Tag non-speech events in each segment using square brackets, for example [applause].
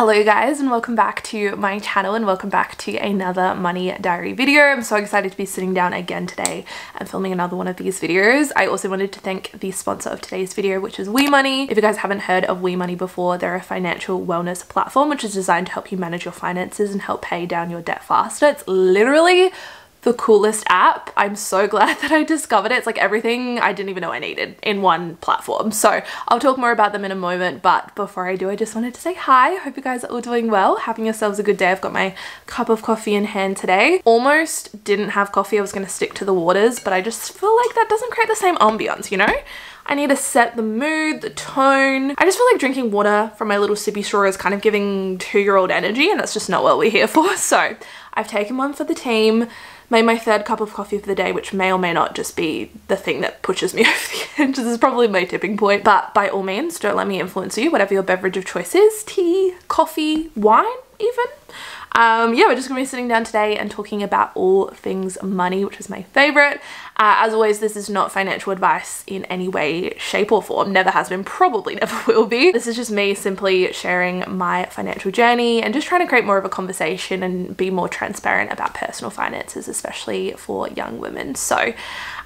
Hello guys and welcome back to my channel and welcome back to another money diary video. I'm so excited to be sitting down again today and filming another one of these videos. I also wanted to thank the sponsor of today's video which is WeMoney. If you guys haven't heard of WeMoney before, they're a financial wellness platform which is designed to help you manage your finances and help pay down your debt faster. It's literally the coolest app. I'm so [laughs] glad that I discovered it. It's like everything I didn't even know I needed in one platform. So I'll talk more about them in a moment. But before I do, I just wanted to say hi. Hope you guys are all doing well, having yourselves a good day. I've got my cup of coffee in hand today. Almost didn't have coffee. I was going to stick to the waters, but I just feel like that doesn't create the same ambiance, you know? I need to set the mood, the tone. I just feel like drinking water from my little sippy straw is kind of giving two-year-old energy and that's just not what we're here [laughs] for. So I've taken one for the team made my third cup of coffee for the day, which may or may not just be the thing that pushes me [laughs] over the edge. This is probably my tipping point, but by all means, don't let me influence you, whatever your beverage of choice is, tea, coffee, wine even. Um, yeah, we're just gonna be sitting down today and talking about all things money, which is my favorite. Uh, as always, this is not financial advice in any way, shape or form. Never has been, probably never [laughs] will be. This is just me simply sharing my financial journey and just trying to create more of a conversation and be more transparent about personal finances, especially for young women. So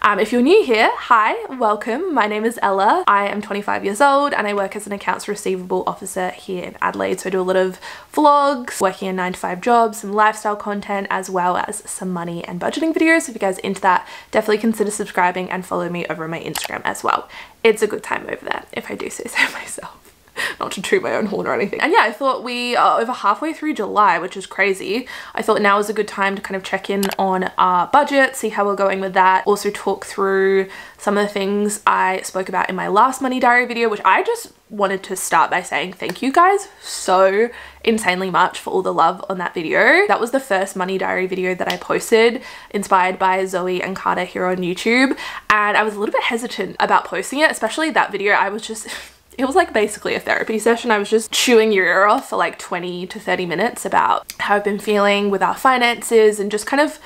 um, if you're new here, hi, welcome. My name is Ella. I am 25 years old and I work as an accounts receivable officer here in Adelaide. So I do a lot of vlogs, working in nine to five jobs, some lifestyle content, as well as some money and budgeting videos. If you guys into that, definitely consider subscribing and follow me over on my Instagram as well. It's a good time over there, if I do say so [laughs] myself. [laughs] not to toot my own horn or anything. And yeah, I thought we are over halfway through July, which is crazy. I thought now is a good time to kind of check in on our budget, see how we're going with that. Also talk through some of the things I spoke about in my last money diary video, which I just wanted to start by saying thank you guys so insanely much for all the love on that video. That was the first money diary video that I posted inspired by Zoe and Carter here on YouTube and I was a little bit hesitant about posting it especially that video I was just [laughs] it was like basically a therapy session. I was just chewing your ear off for like 20 to 30 minutes about how I've been feeling with our finances and just kind of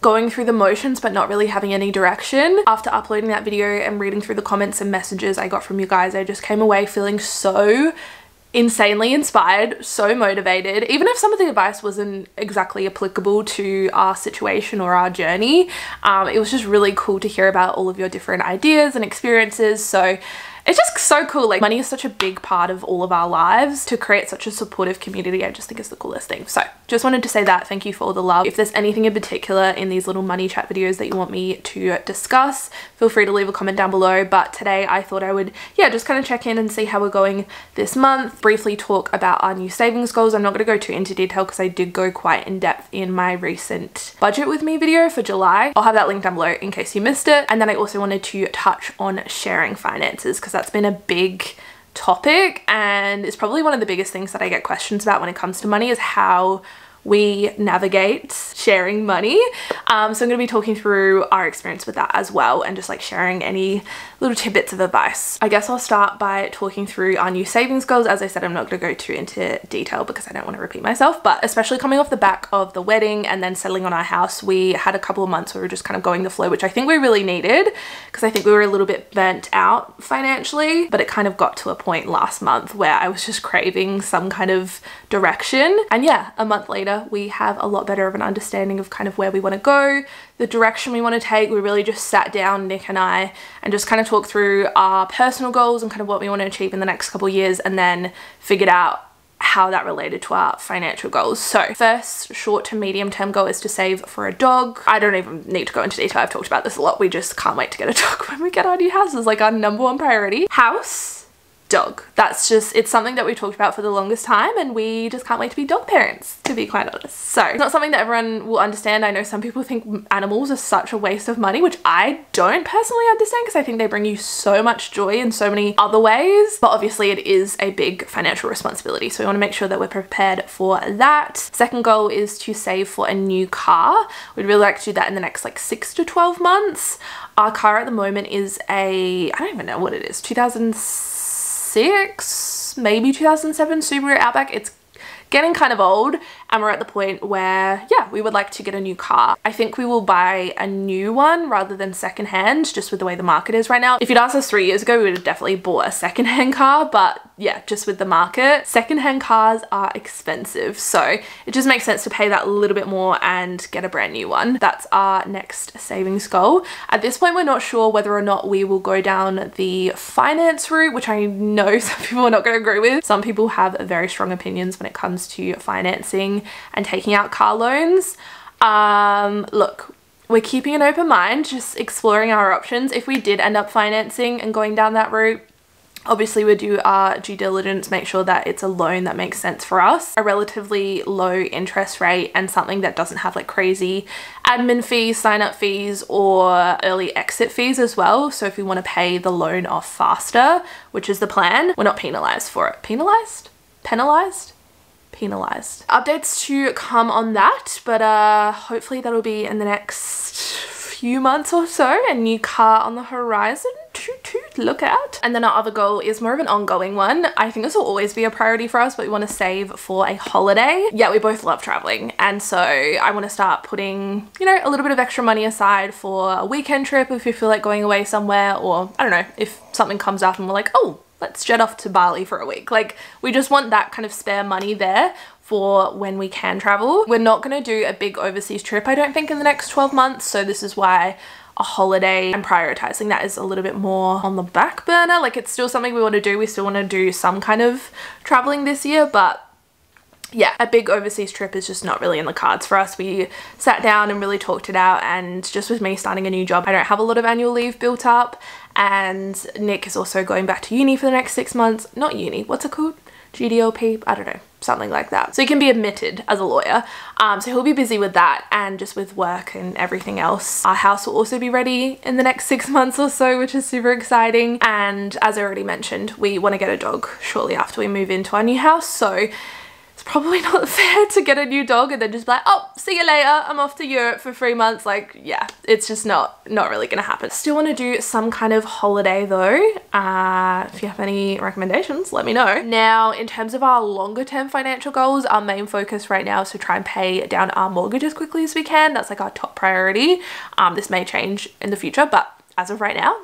going through the motions but not really having any direction. After uploading that video and reading through the comments and messages I got from you guys, I just came away feeling so insanely inspired, so motivated. Even if some of the advice wasn't exactly applicable to our situation or our journey, um, it was just really cool to hear about all of your different ideas and experiences. So it's just so cool. Like money is such a big part of all of our lives to create such a supportive community. I just think it's the coolest thing. So just wanted to say that. Thank you for all the love. If there's anything in particular in these little money chat videos that you want me to discuss, feel free to leave a comment down below. But today I thought I would, yeah, just kind of check in and see how we're going this month. Briefly talk about our new savings goals. I'm not going to go too into detail because I did go quite in depth in my recent budget with me video for July. I'll have that link down below in case you missed it. And then I also wanted to touch on sharing finances because that's been a big topic and it's probably one of the biggest things that I get questions about when it comes to money is how we navigate sharing money. Um, so I'm going to be talking through our experience with that as well and just like sharing any little tidbits of advice. I guess I'll start by talking through our new savings goals. As I said, I'm not going to go too into detail because I don't want to repeat myself, but especially coming off the back of the wedding and then settling on our house, we had a couple of months where we were just kind of going the flow, which I think we really needed because I think we were a little bit burnt out financially, but it kind of got to a point last month where I was just craving some kind of direction. And yeah, a month later, we have a lot better of an understanding of kind of where we want to go, the direction we want to take. We really just sat down, Nick and I, and just kind of talked through our personal goals and kind of what we want to achieve in the next couple years and then figured out how that related to our financial goals. So first short to medium term goal is to save for a dog. I don't even need to go into detail. I've talked about this a lot. We just can't wait to get a [laughs] dog when we get our new house. It's like our number one priority. House dog. That's just, it's something that we talked about for the longest time and we just can't wait to be dog parents, to be quite honest. So it's not something that everyone will understand. I know some people think animals are such a waste of money, which I don't personally understand because I think they bring you so much joy in so many other ways. But obviously it is a big financial responsibility. So we want to make sure that we're prepared for that. Second goal is to save for a new car. We'd really like to do that in the next like six to 12 months. Our car at the moment is a, I don't even know what it is, 2006 2006, maybe 2007 Subaru Outback. It's getting kind of old and we're at the point where, yeah, we would like to get a new car. I think we will buy a new one rather than secondhand, just with the way the market is right now. If you'd asked us three years ago, we would have definitely bought a secondhand car, but yeah, just with the market, secondhand cars are expensive. So it just makes sense to pay that a little bit more and get a brand new one. That's our next savings goal. At this point, we're not sure whether or not we will go down the finance route, which I know [laughs] some people are not going to agree with. Some people have very strong opinions when it comes to financing and taking out car loans. Um, look, we're keeping an open mind, just exploring our options. If we did end up financing and going down that route, Obviously we do our due diligence, make sure that it's a loan that makes sense for us, a relatively low interest rate and something that doesn't have like crazy admin fees, sign up fees or early exit fees as well. So if we want to pay the loan off faster, which is the plan, we're not penalized for it. Penalized? Penalized? Penalized. Updates to come on that, but uh, hopefully that'll be in the next few months or so. A new car on the horizon to, to look at. And then our other goal is more of an ongoing one. I think this will always be a priority for us, but we want to save for a holiday. Yeah, we both love traveling. And so I want to start putting, you know, a little bit of extra money aside for a weekend trip if we feel like going away somewhere or I don't know, if something comes up and we're like, oh, let's jet off to Bali for a week. Like we just want that kind of spare money there for when we can travel. We're not going to do a big overseas trip, I don't think, in the next 12 months. So this is why a holiday and prioritizing that is a little bit more on the back burner. Like it's still something we want to do. We still want to do some kind of traveling this year, but yeah, a big overseas trip is just not really in the cards for us. We sat down and really talked it out and just with me starting a new job, I don't have a lot of annual leave built up and Nick is also going back to uni for the next six months. Not uni, what's it called? GDLP, I don't know, something like that. So he can be admitted as a lawyer. Um, so he'll be busy with that and just with work and everything else. Our house will also be ready in the next [laughs] six months or so, which is super exciting. And as I already mentioned, we want to get a dog shortly after we move into our new house. So probably [laughs] not fair to get a new dog and then just be like, oh, see you later. I'm off to Europe for three months. Like, yeah, it's just not, not really gonna happen. Still wanna do some kind of holiday though. Uh, if you have any recommendations, let me know. Now, in terms of our longer term financial goals, our main focus right now is to try and pay down our mortgage as quickly as we can. That's like our top priority. Um, this may change in the future, but as of right now,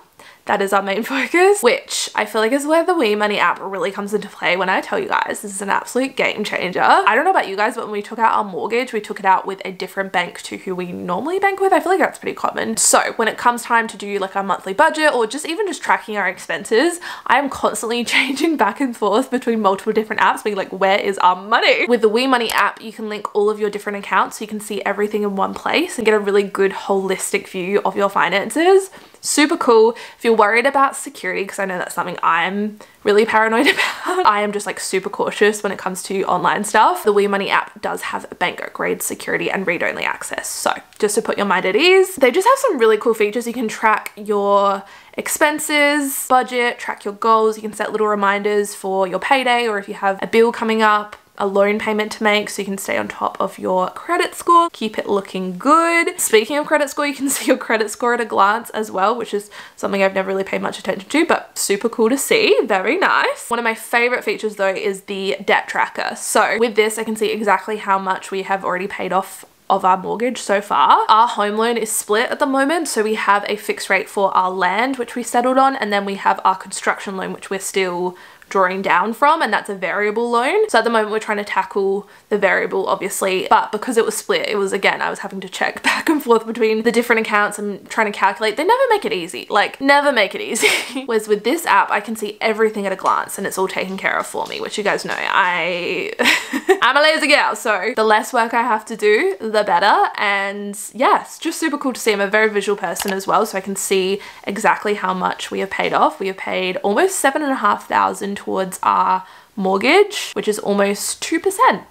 that is our main [laughs] focus, which I feel like is where the WeMoney app really comes into play when I tell you guys this is an absolute game changer. I don't know about you guys, but when we took out our mortgage, we took it out with a different bank to who we normally bank with. I feel like that's pretty common. So when it comes time to do like our monthly budget or just even just tracking our expenses, I am constantly [laughs] changing back and forth between multiple different apps being like, where is our money? With the WeMoney app, you can link all of your different accounts so you can see everything in one place and get a really good holistic view of your finances super cool. If you're worried about security, because I know that's something I'm really paranoid [laughs] about, I am just like super cautious when it comes to online stuff. The WeMoney app does have bank grade security and read-only access. So just to put your mind at ease, they just have some really cool features. You can track your expenses, budget, track your goals. You can set little reminders for your payday or if you have a bill coming up a loan payment to make so you can stay on top of your credit score, keep it looking good. Speaking of credit score, you can [laughs] see your credit score at a glance as well, which is something I've never really paid much attention to, but super cool to see. Very nice. One of my favorite features though is the debt tracker. So with this, I can see exactly how much we have already paid off of our mortgage so far. Our home loan is split at the moment, so we have a fixed rate for our land, which we settled on, and then we have our construction loan, which we're still drawing down from and that's a variable loan. So at the moment we're trying to tackle the variable obviously but because it was split it was again I was having to check [laughs] back and forth between the different accounts and trying to calculate. They never make it easy like never make it easy. [laughs] Whereas with this app I can see everything at a glance and it's all taken care of for me which you guys know I [laughs] I'm a lazy girl so the less work I have to do the better and yes just super cool to see. I'm a very visual person as well so I can see exactly how much we have paid off. We have paid almost seven and a half thousand towards our mortgage, which is almost 2%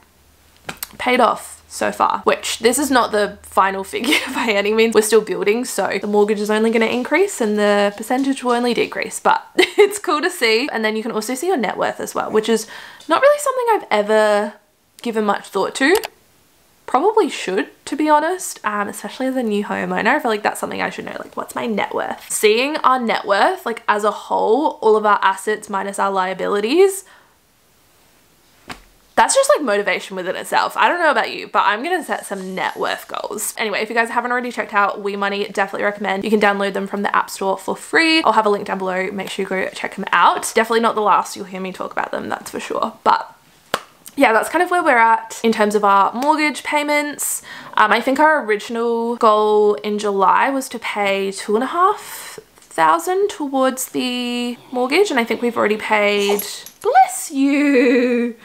paid off so far, which this is not the final [laughs] figure by any means. We're still building, so the mortgage is only going to increase and the percentage will only decrease, but [laughs] it's cool to see. And then you can also see your net worth as well, which is not really something I've ever given much thought to. Probably should, to be honest, um, especially as a new homeowner. I feel like that's something I should know, like what's my net worth? Seeing our net worth, like as a whole, all of our assets minus our liabilities, that's just like motivation within itself. I don't know about you, but I'm gonna set some net worth goals. Anyway, if you guys haven't already checked out WeMoney, definitely recommend. You can download them from the App Store for free. I'll have a link down below. Make sure you go check them out. Definitely not the last you'll hear me talk about them, that's for sure. But yeah, that's kind of where we're at in terms of our mortgage payments. Um, I think our original goal in July was to pay two and a half thousand towards the mortgage and I think we've already paid bless you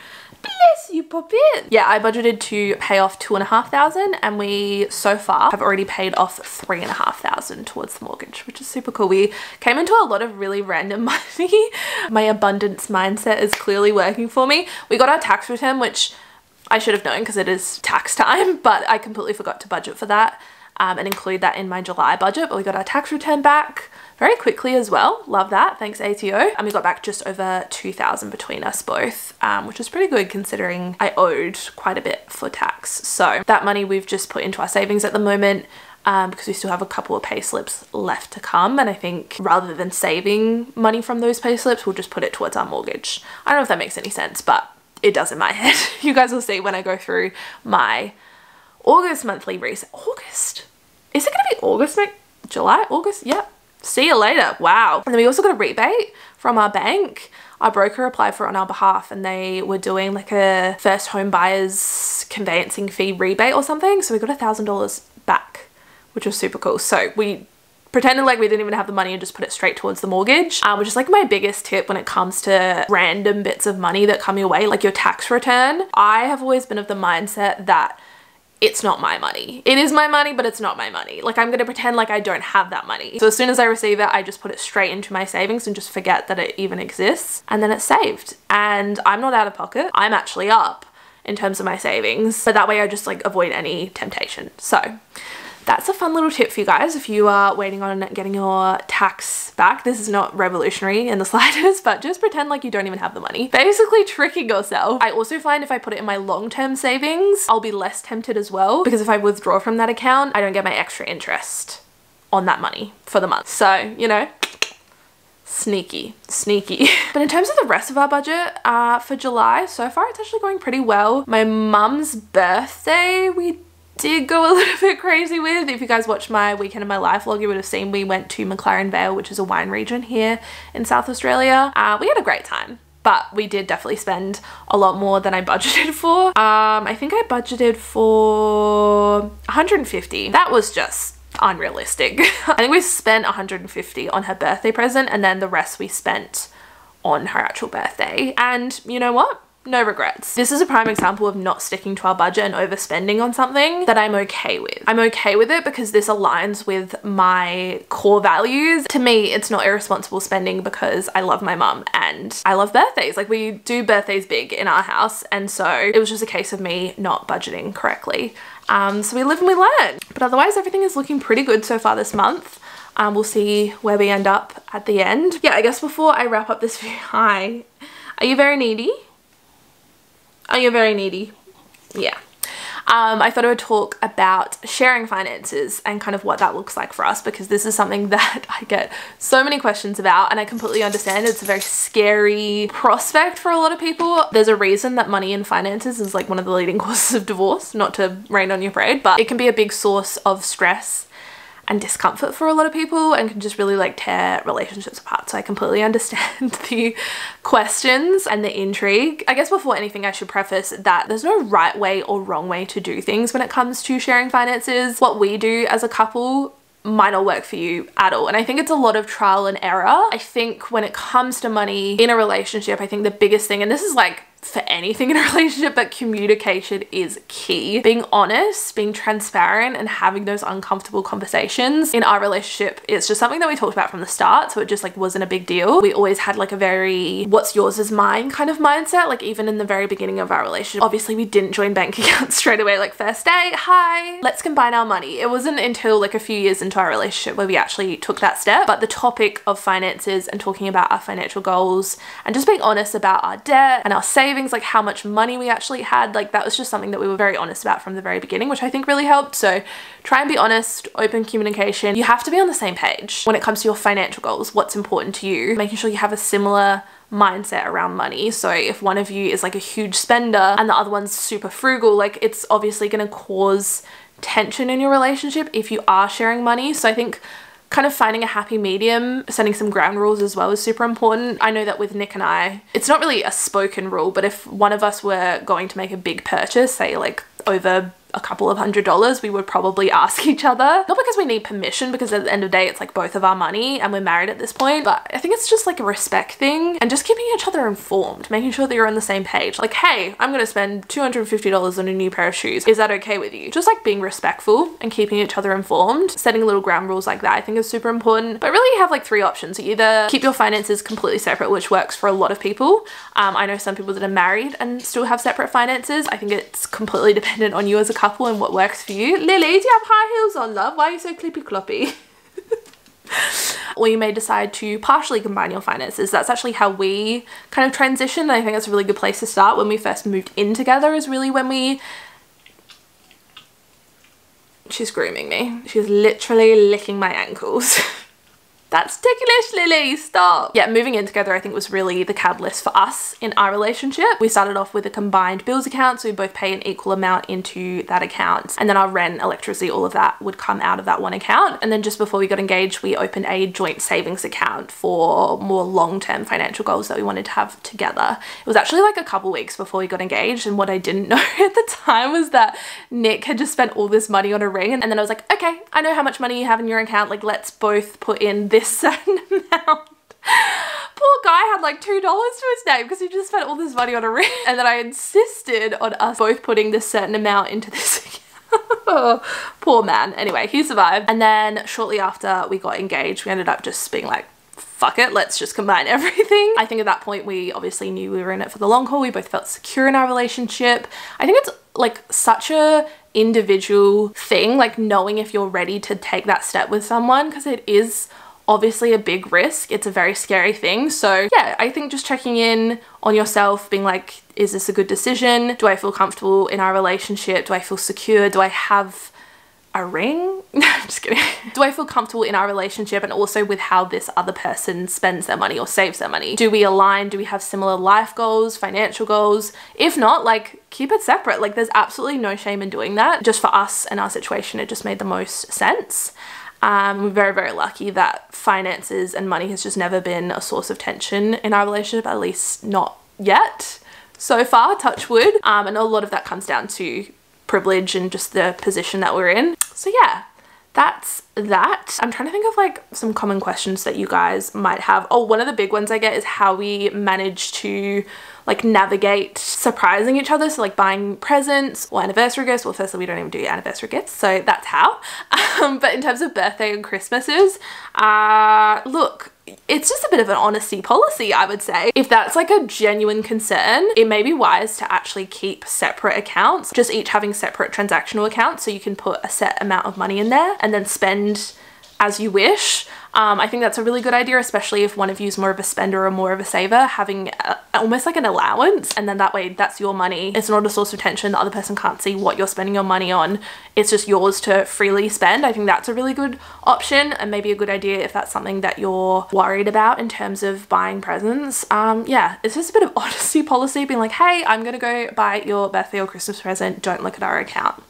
Bless you, pop it. Yeah, I budgeted to pay off two and a half thousand and we so far have already paid off three and a half thousand towards the mortgage, which is super cool. We came into a lot of really random [laughs] money. My abundance mindset is clearly working for me. We got our tax return, which I should have known because it is tax [laughs] time, but I completely forgot to budget for that um, and include that in my July budget. But we got our tax return back very quickly as well. Love that. Thanks ATO. And we got back just over 2000 between us both, um, which was pretty good considering I owed quite a bit for tax. So that money we've just put into our savings at the moment. Um, because we still have a couple of pay slips left to come and I think rather than saving money from those pay slips we'll just put it towards our mortgage. I don't know if that makes any sense but it does in my [laughs] head. you guys will see when I go through my August monthly reset. August? Is it going to be August? July? August? Yeah. See you later. Wow. And then we also got a rebate from our bank. Our broker applied for it on our behalf and they were doing like a first home buyers conveyancing fee rebate or something. So we got a thousand dollars back, which was super cool. So we pretended like we didn't even have the money and just put it straight towards the mortgage, um, which is like my biggest tip when it comes to random bits of money that come your way, like your tax return. I have always been of the mindset that it's not my money. It is my money, but it's not my money. Like I'm gonna pretend like I don't have that money. So as soon as I receive it, I just put it straight into my savings and just forget that it even exists. And then it's saved. And I'm not out of pocket. I'm actually up in terms of my savings. But that way I just like avoid any temptation. So that's a fun little tip for you guys if you are waiting on getting your tax back. This is not revolutionary in the [laughs] slightest, but just pretend like you don't even have the money. Basically tricking yourself. I also find if I put it in my long-term savings, I'll be less tempted as well because if I withdraw from that account, I don't get my extra interest on that money for the month. So, you know, sneaky sneaky [laughs] but in terms of the rest of our budget uh for july so far it's actually going pretty well my mum's birthday we did go a [laughs] little bit crazy with. If you guys watched my weekend of my life vlog, you would have seen we went to McLaren Vale, which is a wine region here in South Australia. Uh, we had a great time but we did definitely spend a lot more than I budgeted [laughs] for. Um, I think I budgeted for 150. That was just unrealistic. [laughs] I think we spent 150 on her birthday present and then the rest we spent on her actual birthday. And you know what? No regrets. This is a prime example of not sticking to our budget and overspending on something that I'm okay with. I'm okay with it because this aligns with my core values. To me, it's not irresponsible spending because I love my mum and I love birthdays. Like we do birthdays big in our house. And so it was just a case of me not budgeting correctly. Um, so we live and we learn. But otherwise, everything is looking pretty good so far this month. Um, we'll see where we end up at the end. Yeah, I guess before I wrap up this [laughs] video, hi. Are you very needy? Are you very needy? Yeah. Um, I thought I would talk about sharing finances and kind of what that looks like for us because this is something [laughs] that I get so many questions about and I completely understand it's a very scary prospect for a lot of people. There's a reason that money and finances is like one of the leading [laughs] causes of divorce, not to rain on your parade, but it can be a big source of stress and discomfort for a lot of people and can just really like tear relationships apart. So I completely [laughs] understand the questions and the intrigue. I guess before anything I should preface that there's no right way or wrong way to do things when it comes to sharing finances. What we do as a couple might not work for you at all. And I think it's a lot of trial and error. I think when it comes to money in a relationship, I think the biggest thing, and this is like for anything in a [laughs] relationship, but communication is key. Being honest, being transparent, and having those uncomfortable conversations in our relationship, it's just something that we talked about from the start. So it just like wasn't a big deal. We always had like a very what's yours is mine kind of mindset. Like even in the very beginning of our relationship, obviously we didn't join bank [laughs] accounts straight away. Like first day, hi, let's combine our money. It wasn't until like a few years into our relationship where we actually took that step. But the topic of finances and talking about our financial goals and just being honest about our debt and our savings savings, like how much money we actually had. Like that was just something that we were very honest about from the very beginning, which I think really helped. So try and be honest, open communication. You have to be on the same page when it comes to your financial goals, what's important to you, making sure you have a similar mindset around money. So if one of you is like a huge spender and the other one's super frugal, like it's obviously going to cause tension in your relationship if you are sharing money. So I think kind of finding a happy medium, setting some ground rules as well is super important. I know that with Nick and I, it's not really a spoken rule, but if one of us were going to make a big purchase, say like over a couple of hundred dollars, we would probably ask each other. Not because we need permission, because at the end of the day, it's like both of our money and we're married at this point, but I think it's just like a respect thing and just keeping each other informed, making sure that you're on the same page. Like, hey, I'm gonna spend $250 on a new pair of shoes. Is that okay with you? Just like being respectful and keeping each other informed, setting little ground rules like that, I think is super important. But really you have like three options. You either keep your finances completely separate, which works for a lot of people. Um, I know some people that are married and still have separate finances. I think it's completely dependent on you as a couple and what works for you. Lily, do you have high heels on, love? Why are you so clippy cloppy? [laughs] or you may decide to partially combine your finances. That's actually how we kind of transitioned. I think that's a really good place to start. When we first moved in together is really when we She's grooming me. She's literally licking my ankles. [laughs] That's ticklish, Lily, stop. Yeah, moving in together I think was really the catalyst for us in our relationship. We started off with a combined bills account, so we both pay an equal amount into that account. And then our rent, electricity, all of that would come out of that one account. And then just before we got engaged, we opened a joint savings account for more long-term financial goals that we wanted to have together. It was actually like a couple weeks before we got engaged. And what I didn't [laughs] know at the time was that Nick had just spent all this money on a ring. And then I was like, okay, I know how much money you have in your account. Like, let's both put in this this [laughs] certain amount. Poor guy had like $2 to his name because he just spent all this money on a ring. [laughs] And then I insisted on us both putting this certain amount into this [laughs] account. Poor man. Anyway, he survived. And then shortly after we got engaged, we ended up just being like, fuck it, let's just combine everything. I think at that point we obviously knew we were in it for the long haul. We both felt secure in our relationship. I think it's like such a individual thing, like knowing if you're ready to take that step with someone because it is obviously a big risk. It's a very scary thing. So yeah, I think just checking in on yourself, being like, is this a good decision? Do I feel comfortable in our relationship? Do I feel secure? Do I have a ring? [laughs] I'm just kidding. Do I feel comfortable in our relationship and also with how this other person spends their money or saves their money? Do we align? Do we have similar life goals, financial goals? If not, like keep it separate. Like there's absolutely no shame in doing that. Just for us and our situation, it just made the most sense. Um, we're very, very lucky that finances and money has just never been a source of tension in our relationship, at least not yet so far, touch wood. Um, and a lot of that comes down to privilege and just the position that we're in. So yeah, that's that. I'm trying to think of like some common questions that you guys might have. Oh, one of the big ones I get is how we manage to like navigate surprising each other. So like buying presents or anniversary gifts. Well, firstly, we don't even do anniversary gifts. So that's how. [laughs] Um, but in terms of birthday and Christmases, uh, look, it's just a bit of an honesty policy, I would say. If that's like a genuine concern, it may be wise to actually keep separate accounts, just each having separate transactional accounts so you can put a set amount of money in there and then spend as you wish. Um, I think that's a really good idea, especially if one of you is more of a spender or more of a saver, having a, almost like an allowance. And then that way that's your money. It's not a source of tension. The other person can't see what you're spending your money on. It's just yours to freely spend. I think that's a really good option and maybe a good idea if that's something that you're worried about in terms of buying presents. Um, yeah, it's just a bit of [laughs] honesty policy being like, hey, I'm gonna go buy your birthday or Christmas present. Don't look at our account.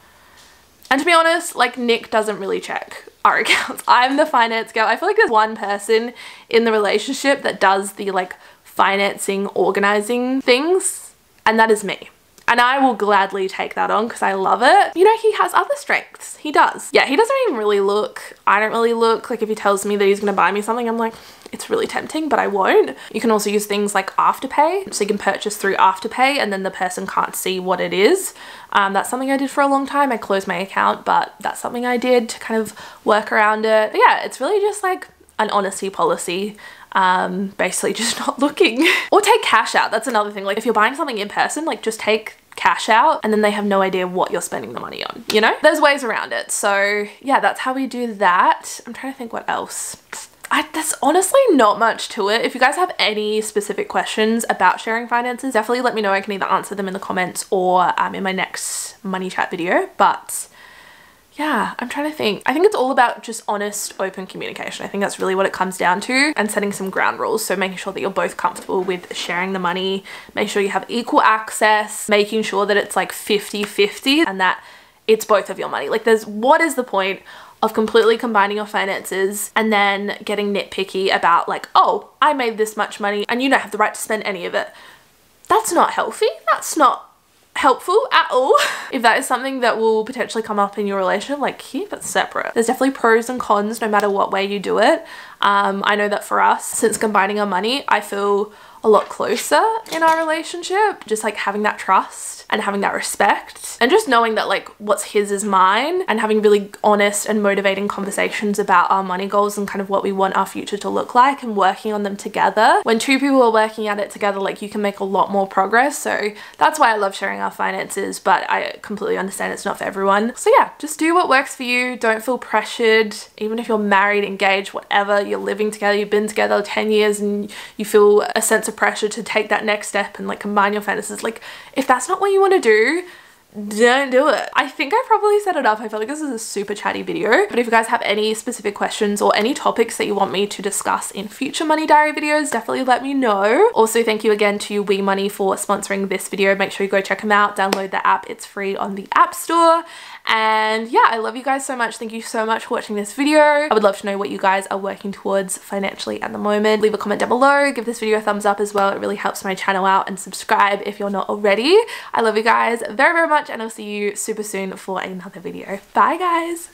And to be honest, like Nick doesn't really check our [laughs] accounts. I'm the finance girl. I feel like there's one person in the relationship that does the like financing, organizing things, and that is me. And I will gladly take that on because I love it. You know, he has other strengths. He does. Yeah, he doesn't even really look. I don't really look. Like if he tells me that he's going to buy me something, I'm like, it's really tempting, but I won't. You can also use things like Afterpay. So you can purchase through Afterpay and then the person can't see what it is. Um, that's something I did for a long time. I closed my account, but that's something I did to kind of work around it. But yeah, it's really just like an honesty policy um, basically just [laughs] not looking. or take cash out. That's another thing. Like if you're buying something in person, like just take cash out and then they have no idea what you're spending the money on, you know? There's ways around it. So yeah, that's how we do that. I'm trying to think what else. I, there's honestly not much to it. If you guys have any specific questions about sharing finances, definitely let me know. I can either answer them in the comments or um, in my next money chat video. But yeah, I'm trying to think. I think it's all about just honest, open communication. I think that's really what it comes down to and setting some ground rules. So making sure that you're both comfortable with sharing the money, make sure you have equal access, making sure that it's like 50-50 and that it's both of your money. Like there's, what is the point of completely combining your finances and then getting nitpicky about like, oh, I made this much money and you don't have the right to spend any of it. That's not healthy. That's not helpful at all. [laughs] if that is something that will potentially come up in your relationship, like keep it separate. There's definitely pros and cons no matter what way you do it. Um, I know that for us, since combining our money, I feel a lot closer in our relationship. Just like having that trust and having that respect and just knowing that like what's his is mine and having really honest and motivating conversations about our money goals and kind of what we want our future to look like and working on them together. When two people are working at it together, like you can make a lot more progress. So that's why I love sharing our finances, but I completely understand it's not for everyone. So yeah, just do what works for you. Don't feel pressured. Even if you're married, engaged, whatever, you're living together, you've been together 10 years and you feel a sense of pressure to take that next step and like combine your finances. Like if that's not what you you want to do, don't do it. I think I probably set it up. I feel like this is a super chatty video. But if you guys have any specific questions or any topics that you want me to discuss in future Money Diary videos, definitely let me know. Also, thank you again to WeMoney for sponsoring this video. Make sure you go check them out. Download the app. It's free on the App Store. And yeah, I love you guys so much. Thank you so much for watching this video. I would love to know what you guys are working towards financially at the moment. Leave a comment down below. Give this video a thumbs up as well. It really helps my channel out and subscribe if you're not already. I love you guys very, very much and I'll see you super soon for another video. Bye guys.